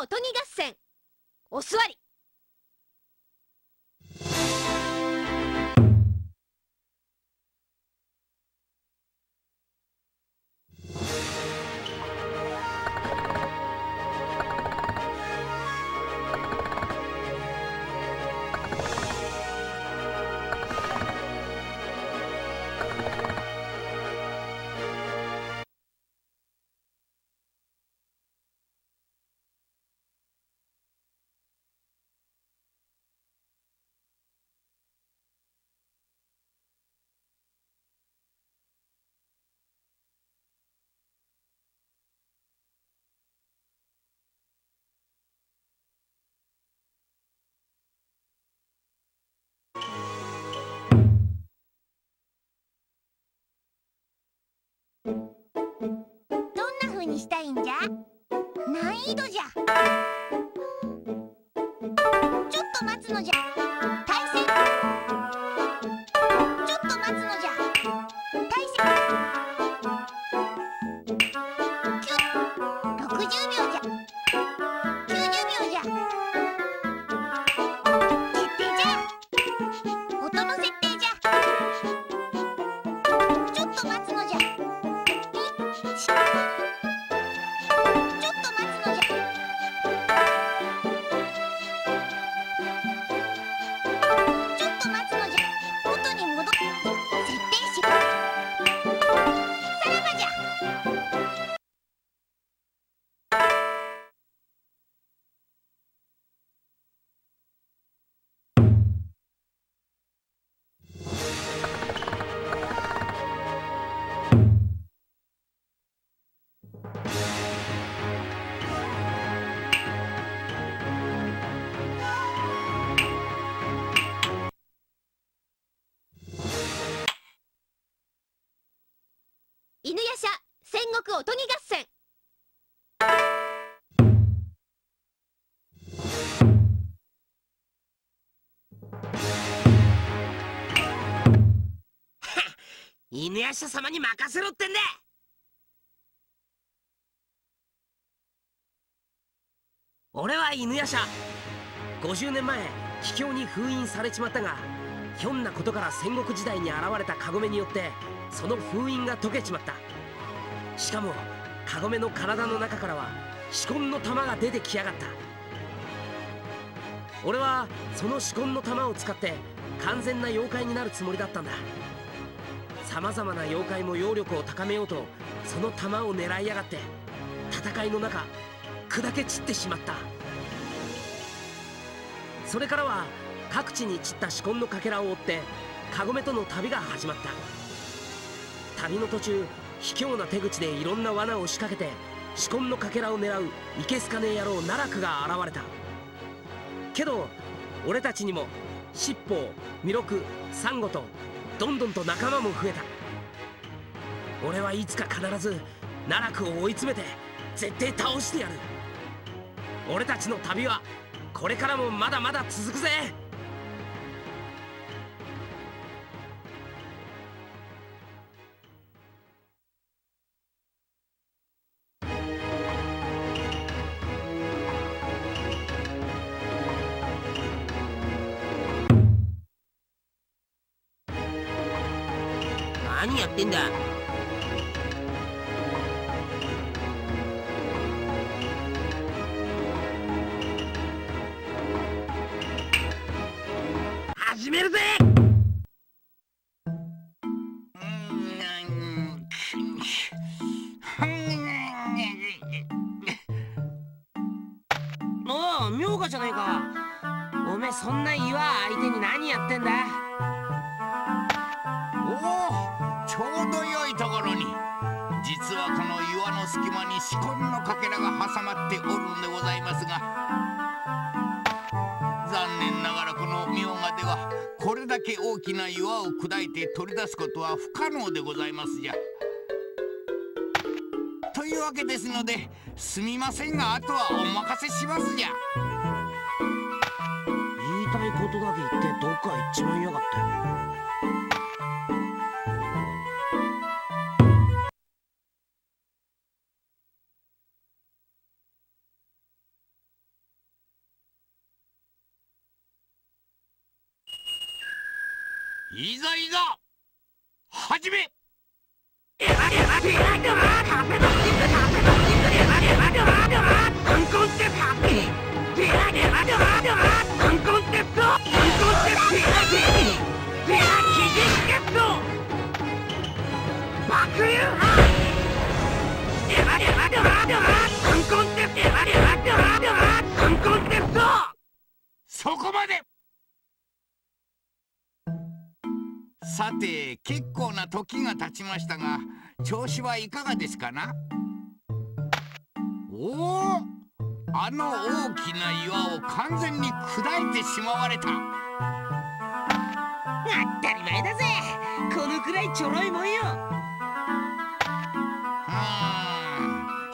おとぎ合戦。お座り。どんな風にしたいんじゃ？難易度じゃ。ちょっと待つのじゃ。戦国おとぎ合戦犬夜叉様に任せろってんだ俺は犬夜叉50年前秘境に封印されちまったがひょんなことから戦国時代に現れたカゴメによってその封印が解けちまった。しかもカゴメの体の中からは紫根の玉が出てきやがった。俺はその紫根の玉を使って完全な妖怪になるつもりだったんだ。さまざまな妖怪も揚力を高めようとその玉を狙いやがって戦いの中砕け散ってしまった。それからは各地に散った紫根のかけらを追ってカゴメとの旅が始まった。旅の途中卑怯な手口でいろんな罠を仕掛けて紫根のかけらを狙ういけすかねえ野郎奈落が現れた。けど俺たちにも七宝弥勒サンゴとどんどんと仲間も増えた。俺はいつか必ず奈落を追い詰めて絶対倒してやる。俺たちの旅はこれからもまだまだ続くぜ。何やってんだ？始めるぜ！おお妙かじゃないか。おめえそんな岩相手に何やってんだ？実はこの岩の隙間に四根のかけらが挟まっておるのでございますが残念ながらこの明賀ではこれだけ大きな岩を砕いて取り出すことは不可能でございますじゃ。というわけですのですみませんがあとはお任せしますじゃ。言いたいことだけ言ってどっか行っちまいやがったよいざいざ始め。結構な時が経ちましたが調子はいかがですかな？おお！あの大きな岩を完全に砕いてしまわれた。当たり前だぜ。このくらいちょろいもんよ。うん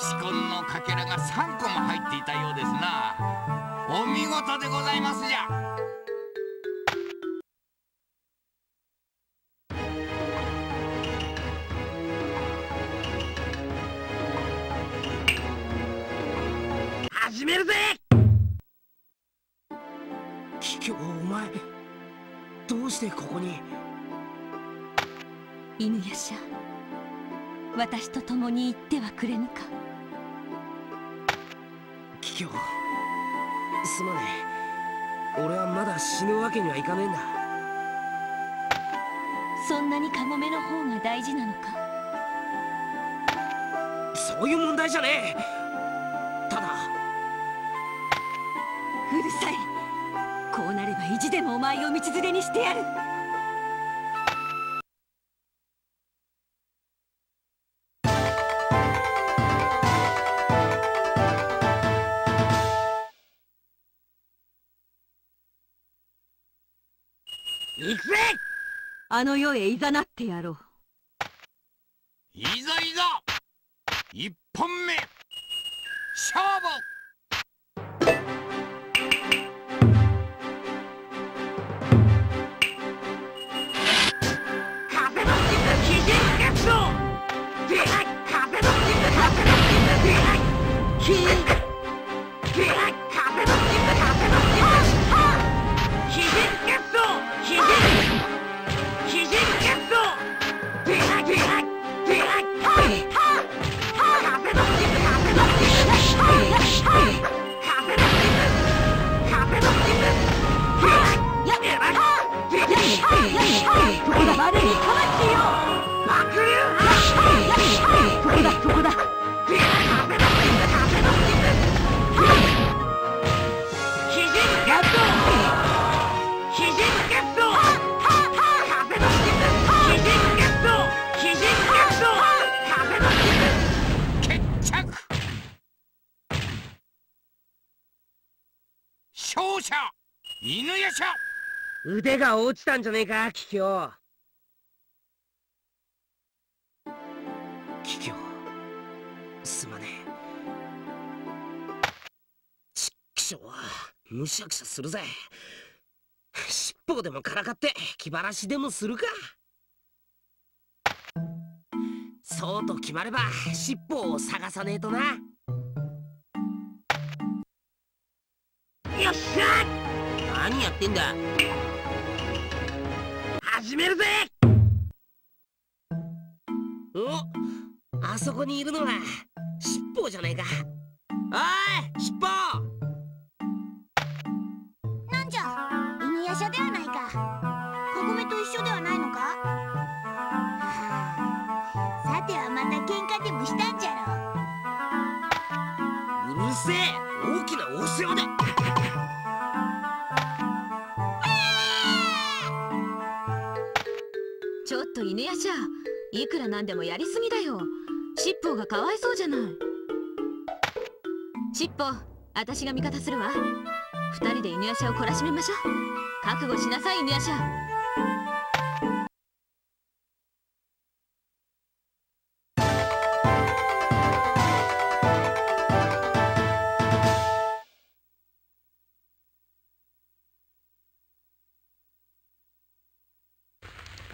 四魂のかけらが3個も入っていたようですな。お見事でございますじゃ始めるぜ！桔梗お前どうしてここに？犬夜叉。私と共に行ってはくれぬか？桔梗すまねえ俺はまだ死ぬわけにはいかねえんだ。そんなにカモメの方が大事なのか？そういう問題じゃねえうるさい。こうなれば意地でもお前を道連れにしてやる。行くぜ。あの世へいざなってやろう。いざいざ。一本目。勝負。そ腕が落ちたんじゃねえか桔梗。桔梗。すまねえ。ちっきしょうはむしゃくしゃするぜ。尻尾でもからかって気晴らしでもするか。そうと決まれば尻尾を探さねえとな。よっしゃ何やってんだ。始めるぜ！おあそこにいるのは尻尾じゃねえか。おい尻尾！なんじゃ犬夜叉ではないか。カゴメと一緒ではないのか？はあさてはまた喧嘩でもしたんじゃろ。うるせえ大きなお世話だっと犬夜叉いくらなんでもやりすぎだよ。尻尾がかわいそうじゃない。尻尾私が味方するわ。二人で犬夜叉を懲らしめましょう。覚悟しなさい犬夜叉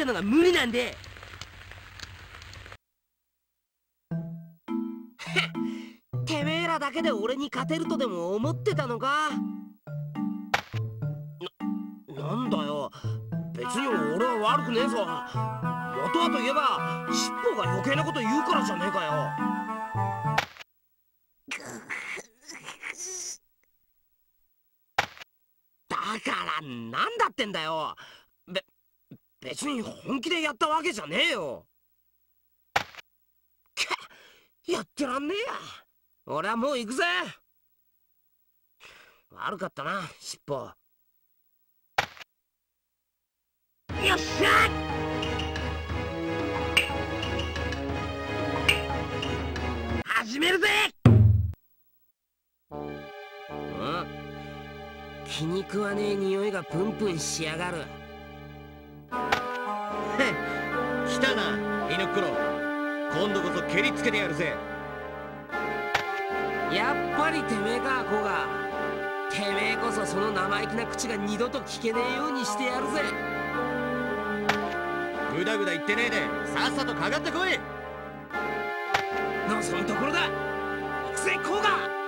とうってのが無理なんで。てめえらだけで俺に勝てるとでも思ってたのか？ななんだよ。別に俺は悪くねえぞ。元はといえば尻尾が余計なこと言うからじゃねえかよ。だからなんだってんだよ。別に本気でやったわけじゃねえよ。くっやってらんねえや。俺はもう行くぜ。悪かったな尻尾。よっしゃ始めるぜ。うん。気に食わねえ匂いがプンプンしやがる。来たな犬っころ今度こそ蹴りつけてやるぜ。やっぱりてめえかコガてめえこそその生意気な口が二度と聞けねえようにしてやるぜ。ぐだぐだ言ってねえで。さっさとかかってこい。のそんところだ。行くぜコガ